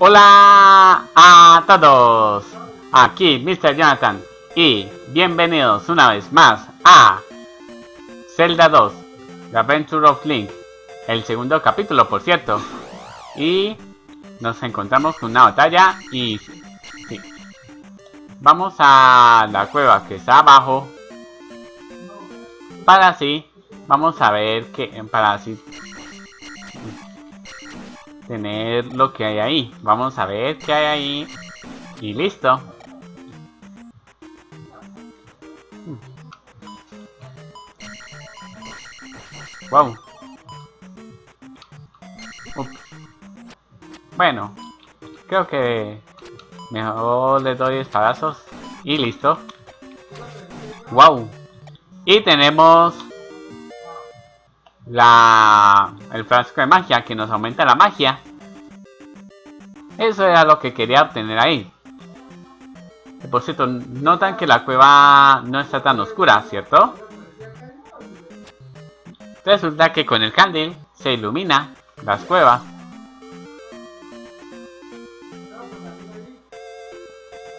Hola a todos, aquí Mr. Jonathan y bienvenidos una vez más a Zelda 2, The Adventure of Link, el segundo capítulo por cierto, y nos encontramos con una batalla y vamos a la cueva que está abajo para así, vamos a ver que para así tener lo que hay ahí. Vamos a ver qué hay ahí. Y listo. Wow. Bueno, creo que mejor le doy espadazos y listo. Wow. Y tenemos la el frasco de magia que nos aumenta la magia. Eso era lo que quería obtener ahí. Por cierto, notan que la cueva no está tan oscura, ¿cierto? Resulta que con el candil se ilumina las cuevas.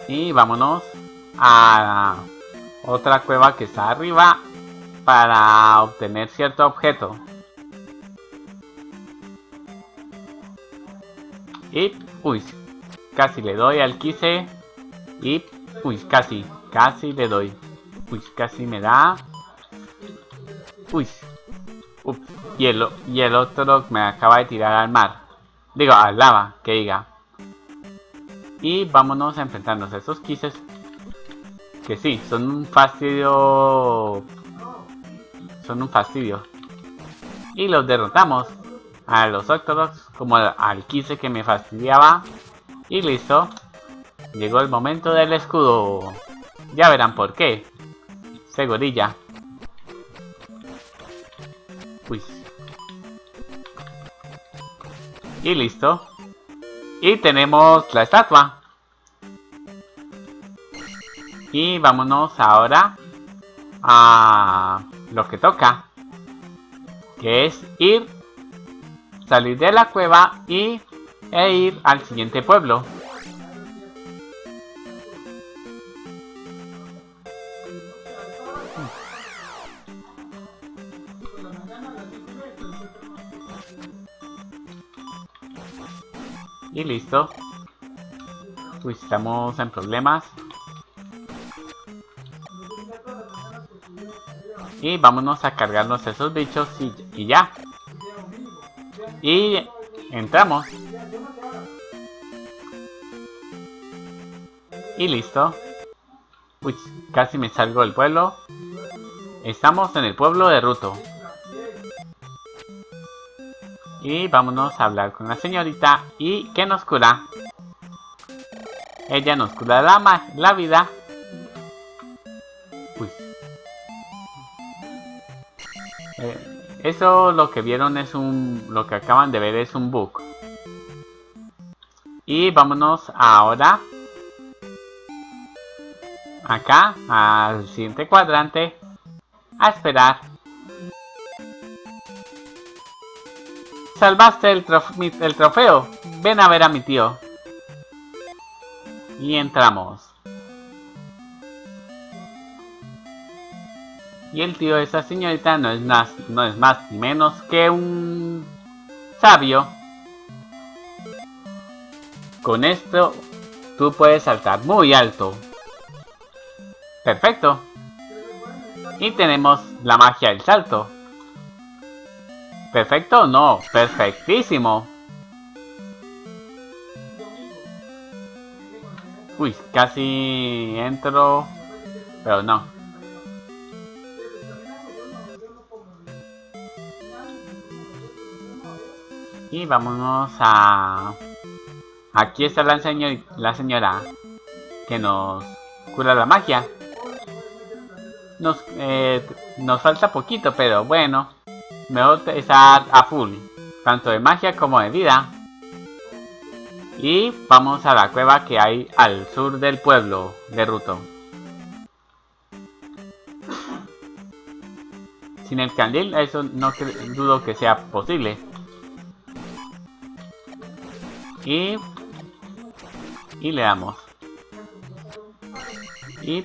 Y vámonos a otra cueva que está arriba para obtener cierto objeto. Y, uy, casi le doy al quise. Y, uy, casi, casi le doy. Uy, casi me da. Uy, y, el, y el otro me acaba de tirar al mar. Digo, al lava, que diga. Y vámonos a enfrentarnos a esos quises. Que sí, son un fastidio. Son un fastidio. Y los derrotamos a los Octoroks como al quise que me fastidiaba. Y listo. Llegó el momento del escudo. Ya verán por qué. Segurilla. Uy. Y listo. Y tenemos la estatua. Y vámonos ahora a lo que toca. Que es ir salir de la cueva y e ir al siguiente pueblo. Y listo. Uy, estamos en problemas. Y vámonos a cargarnos esos bichos y, ya. Y entramos. Y listo. Uy, casi me salgo del pueblo. Estamos en el pueblo de Ruto. Y vámonos a hablar con la señorita y que nos cura. Ella nos cura la, la vida. Eso lo que vieron es un... Lo que acaban de ver es un bug. Y vámonos ahora. Acá, al siguiente cuadrante. A esperar. Salvaste el, el trofeo. Ven a ver a mi tío. Y entramos. Y el tío de esa señorita no es más, no es más ni menos que un sabio. Con esto tú puedes saltar muy alto. Perfecto. Y tenemos la magia del salto. ¿Perfecto? No, perfectísimo. Uy, casi entro. Pero no. Y vámonos a... Aquí está la, la señora que nos cura la magia. Nos, eh, nos falta poquito, pero bueno. Mejor estar a full. Tanto de magia como de vida. Y vamos a la cueva que hay al sur del pueblo de Ruto. Sin el candil, eso no dudo que sea posible. Y Y le damos. Y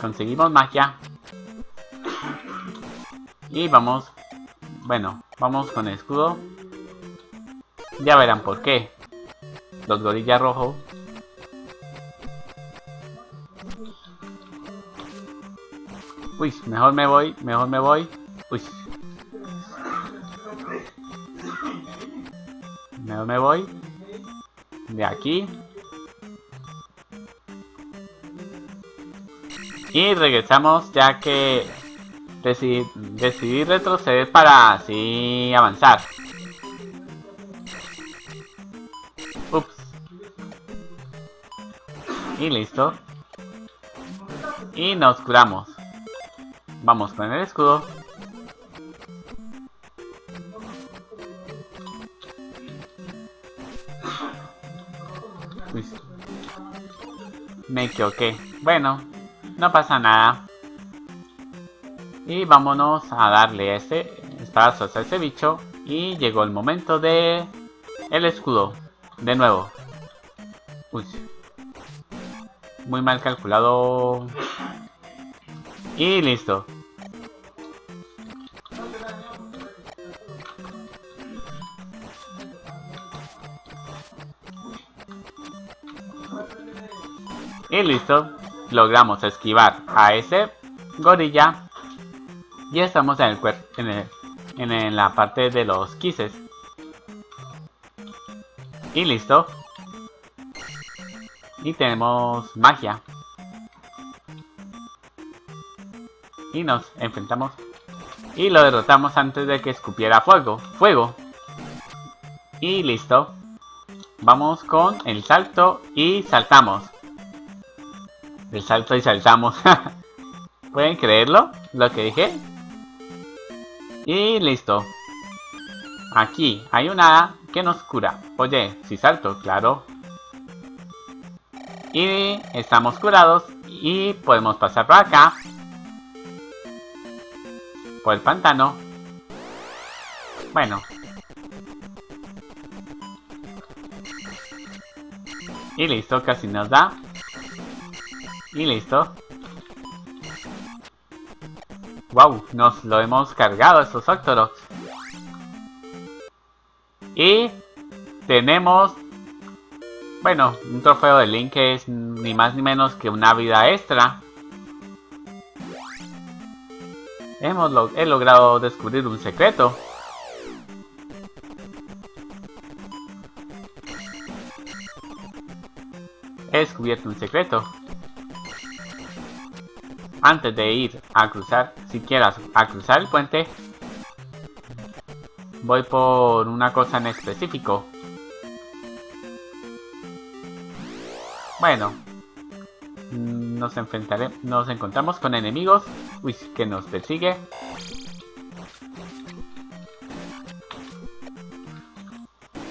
conseguimos magia. Y vamos... Bueno, vamos con el escudo. Ya verán por qué. Los gorillas rojos. Uy, mejor me voy, mejor me voy. Uy. Mejor me voy. De aquí. Y regresamos ya que decidí, decidí retroceder para así avanzar. Ups. Y listo. Y nos curamos. Vamos con el escudo. Bueno, no pasa nada. Y vámonos a darle ese espadazos a ese bicho. Y llegó el momento de el escudo. De nuevo. Uy. Muy mal calculado. Y listo. Y listo logramos esquivar a ese gorilla. Y estamos en, el, en, en la parte de los quises. Y listo. Y tenemos magia. Y nos enfrentamos. Y lo derrotamos antes de que escupiera fuego fuego. Y listo. Vamos con el salto y saltamos el salto y saltamos. ¿Pueden creerlo? Lo que dije. Y listo. Aquí hay una que nos cura. Oye, si salto, claro. Y estamos curados. Y podemos pasar por acá. Por el pantano. Bueno. Y listo, casi nos da. Y listo. Wow, nos lo hemos cargado estos Octoroks. Y tenemos, bueno, un trofeo de Link que es ni más ni menos que una vida extra. Hemos he logrado descubrir un secreto. He descubierto un secreto antes de ir a cruzar, si quieras a cruzar el puente, voy por una cosa en específico. Bueno, nos enfrentaremos, nos encontramos con enemigos, uy, que nos persigue.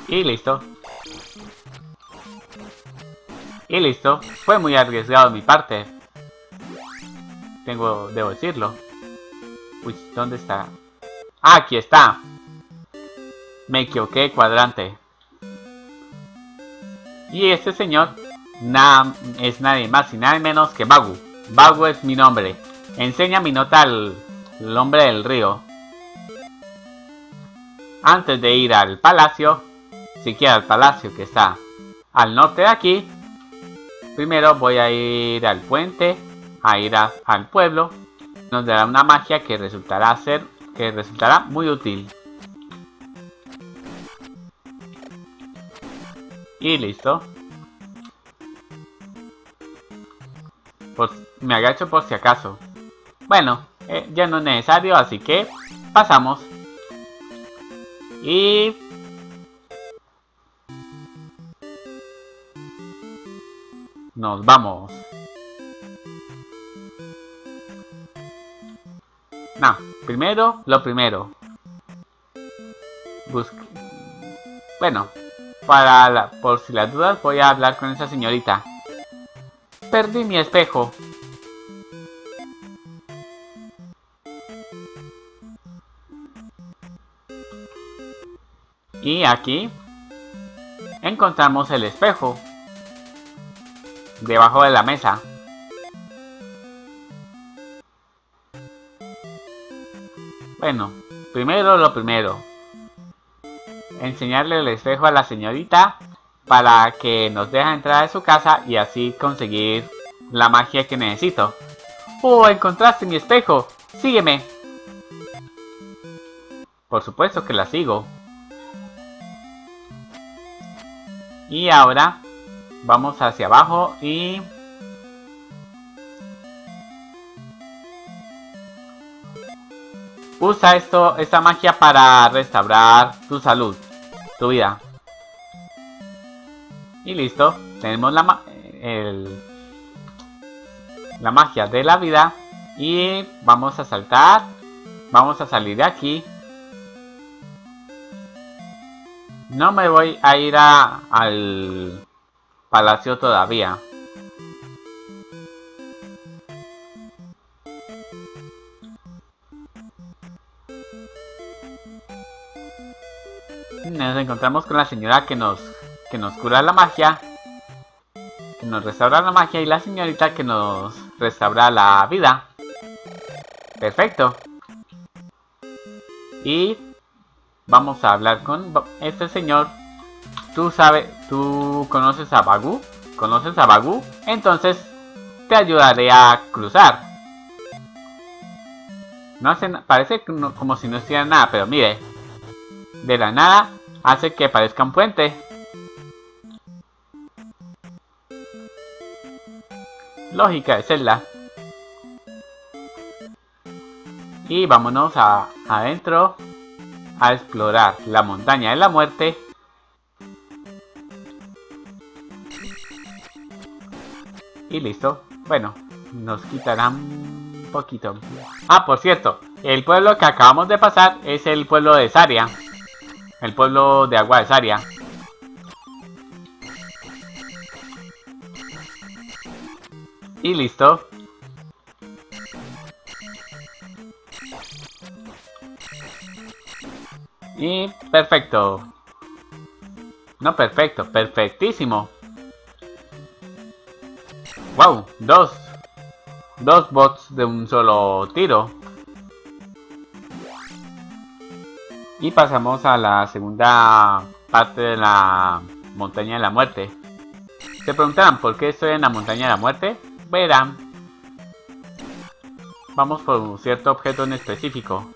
Y listo. Y listo. Fue muy arriesgado mi parte, tengo, debo decirlo. Uy, ¿dónde está? ¡Ah, aquí está! Me equivoqué, cuadrante. Y este señor es nadie más y nada menos que Bagu. Bagu es mi nombre. Enseña mi nota al, al hombre del río. Antes de ir al palacio, siquiera al palacio que está al norte de aquí, primero voy a ir al puente a ir al pueblo, nos dará una magia que resultará ser que resultará muy útil. Y listo. Pues me agacho por si acaso. Bueno, eh, ya no es necesario, así que pasamos. Y... Nos vamos. No, primero, lo primero. Bueno, para la, por si las dudas voy a hablar con esa señorita. Perdí mi espejo. Y aquí encontramos el espejo. debajo de la mesa. Bueno, primero lo primero. Enseñarle el espejo a la señorita para que nos deje entrar a su casa y así conseguir la magia que necesito. ¡Oh, encontraste mi espejo! ¡Sígueme! Por supuesto que la sigo. Y ahora vamos hacia abajo y... Usa esto, esta magia para restaurar tu salud, tu vida. Y listo, tenemos la, el, la magia de la vida. Y vamos a saltar. Vamos a salir de aquí. No me voy a ir al palacio todavía. Encontramos con la señora que nos, que nos cura la magia. Que nos restaura la magia y la señorita que nos restaura la vida. Perfecto. Y vamos a hablar con este señor. Tú sabes, tú conoces a Bagu. ¿Conoces a Bagu? Entonces te ayudaré a cruzar. No hace, parece como si no hiciera nada, pero mire. De la nada hace que parezca un puente. Lógica de Zelda. Y vámonos a, adentro a explorar la montaña de la muerte. Y listo. Bueno, nos quitarán un poquito. Ah, por cierto, el pueblo que acabamos de pasar es el pueblo de Saria. El pueblo de agua de Saria. Y listo. Y perfecto. No perfecto, perfectísimo. Wow, dos. Dos bots de un solo tiro. Y pasamos a la segunda parte de la montaña de la muerte. Se preguntarán por qué estoy en la montaña de la muerte. Verán. Vamos por un cierto objeto en específico.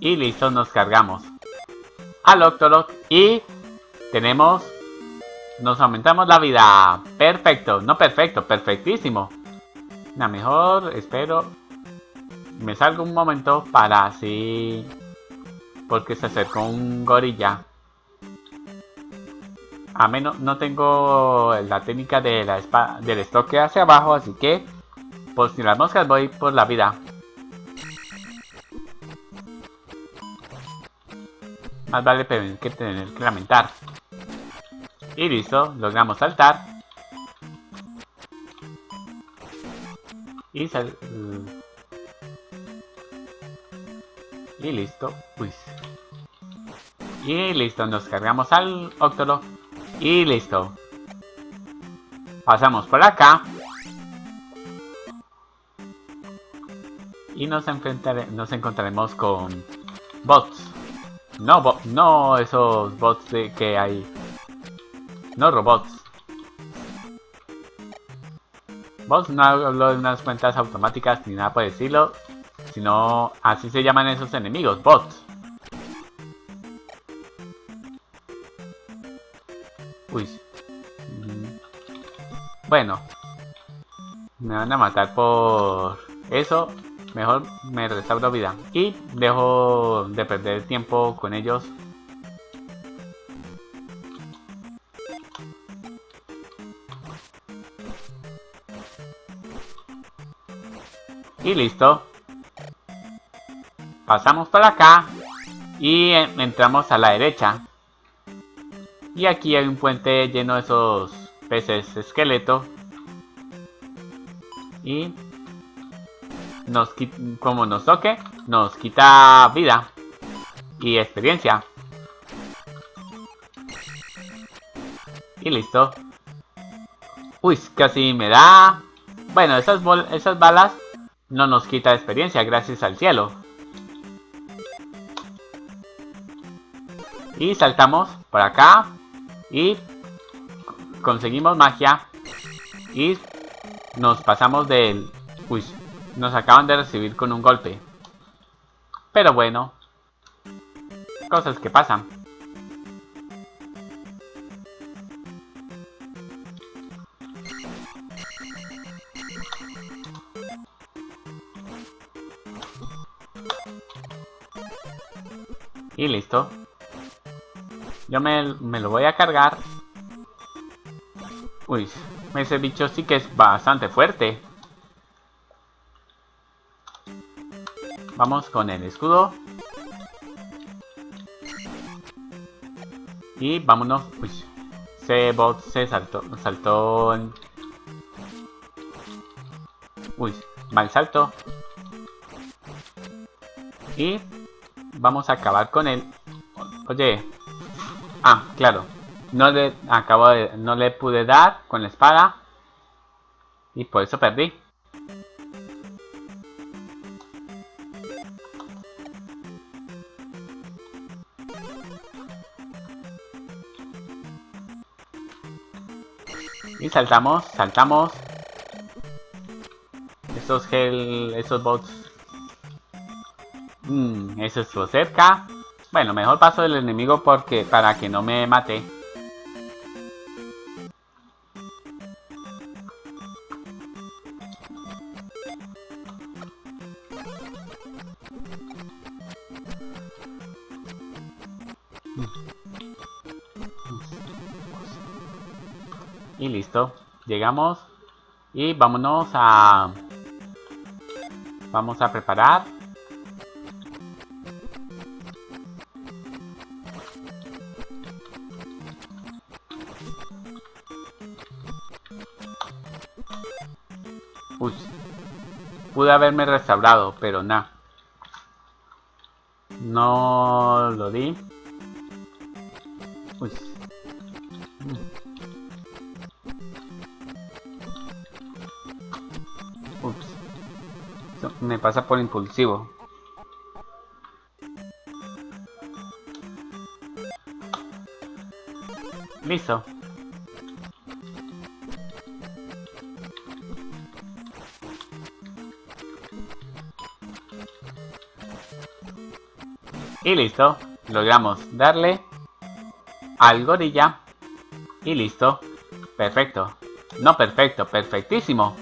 Y listo, nos cargamos al Octorok y tenemos... Nos aumentamos la vida. Perfecto, no perfecto, perfectísimo. La mejor, espero... Me salgo un momento para así... Porque se acercó un gorilla. A menos no tengo la técnica de la del estoque hacia abajo, así que... Por si las moscas voy por la vida. Más vale que tener que lamentar. Y listo, logramos saltar. Y sal... Y listo. Uy. Y listo, nos cargamos al Octolo. Y listo. Pasamos por acá. Y nos, nos encontraremos con bots. No, no esos bots de que hay. No robots. Bots no hablo de unas cuentas automáticas ni nada por decirlo. Sino así se llaman esos enemigos, bots. Uy. Bueno. Me van a matar por eso mejor me restauro vida y dejo de perder tiempo con ellos y listo pasamos por acá y entramos a la derecha y aquí hay un puente lleno de esos peces esqueleto y nos como nos toque, nos quita vida y experiencia. Y listo. Uy, casi me da... Bueno, esas, esas balas no nos quita experiencia gracias al cielo. Y saltamos por acá. Y conseguimos magia. Y nos pasamos del... Uy, nos acaban de recibir con un golpe. Pero bueno. Cosas que pasan. Y listo. Yo me, me lo voy a cargar. Uy, ese bicho sí que es bastante fuerte. Vamos con el escudo. Y vámonos. Uy, ese bot se saltó. Saltó. Uy, mal salto. Y vamos a acabar con él. Oye. Ah, claro. No le acabo de, no le pude dar con la espada. Y por eso perdí. Y saltamos, saltamos. Esos gel, esos bots Mmm, eso estuvo cerca. Bueno, mejor paso del enemigo porque para que no me mate. Y listo. Llegamos. Y vámonos a... Vamos a preparar Pude haberme restaurado, pero nada. No lo di. Ups. me pasa por impulsivo. Listo. Y listo. Logramos darle al gorilla. Y listo. Perfecto. No perfecto, perfectísimo.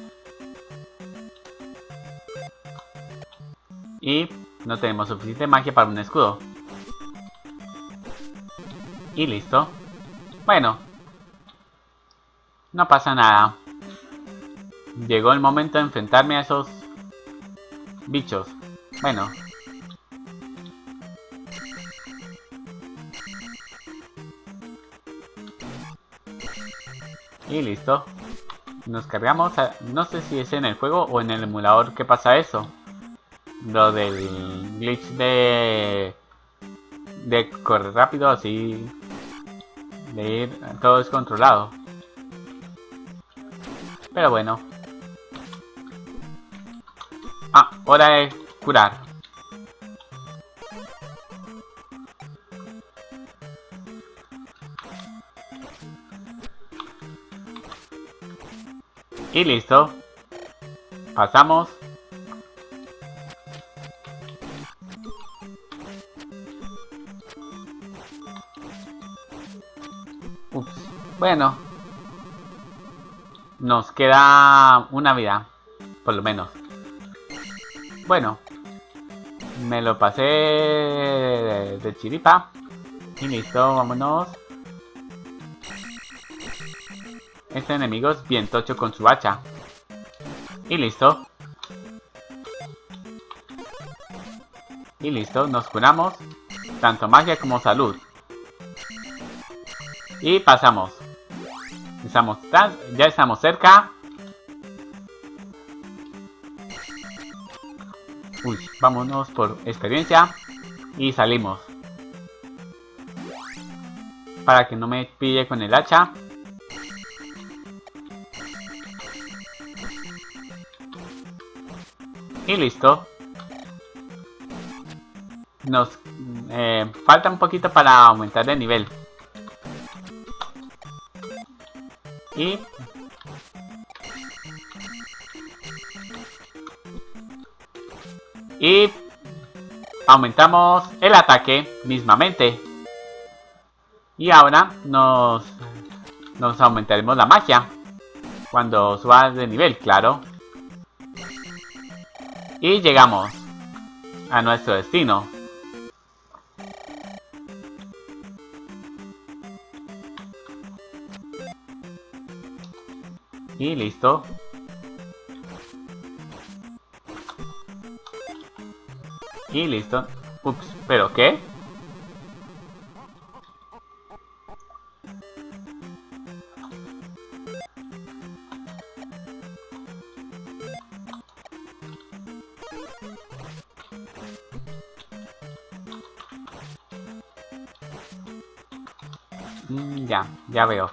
Y no tenemos suficiente magia para un escudo. Y listo. Bueno. No pasa nada. Llegó el momento de enfrentarme a esos bichos. Bueno, Y listo. Nos cargamos. no sé si es en el juego o en el emulador que pasa eso. Lo del glitch de... De correr rápido así... De ir todo descontrolado. Pero bueno. Ah, hora de curar. Y listo. Pasamos. Ups. Bueno. Nos queda una vida. Por lo menos. Bueno. Me lo pasé de chiripa. Y listo, vámonos. Este enemigo es bien tocho con su hacha. Y listo. Y listo, nos curamos. Tanto magia como salud. Y pasamos. Estamos ya estamos cerca. Uy, vámonos por experiencia. Y salimos. Para que no me pille con el hacha. Y listo. Nos eh, falta un poquito para aumentar de nivel. Y... Y... Aumentamos el ataque mismamente. Y ahora nos... Nos aumentaremos la magia. Cuando suba de nivel, claro. Y llegamos a nuestro destino. Y listo. Y listo. Ups, ¿pero qué? Ya, veo.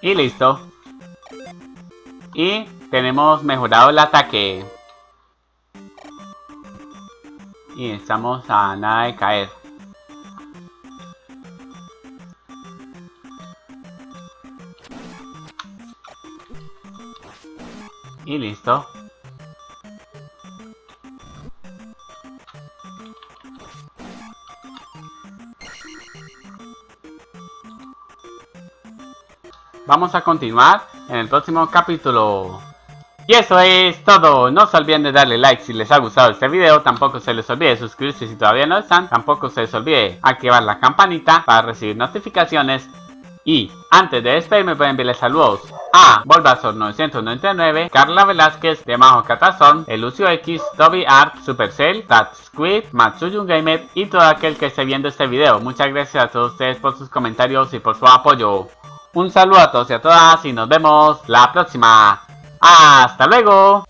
Y listo. Y tenemos mejorado el ataque. Y estamos a nada de caer. Vamos a continuar en el próximo capítulo. Y eso es todo, no se olviden de darle like si les ha gustado este video, tampoco se les olvide suscribirse si todavía no están, tampoco se les olvide activar la campanita para recibir notificaciones y antes de despedirme pueden enviarles saludos a Volvazor 999, Carla Velázquez, de Majo El Lucio X, Toby Art, Supercell, Tat Squid, Matsuyun Gamer y todo aquel que esté viendo este video. Muchas gracias a todos ustedes por sus comentarios y por su apoyo. Un saludo a todos y a todas y nos vemos la próxima. ¡Hasta luego!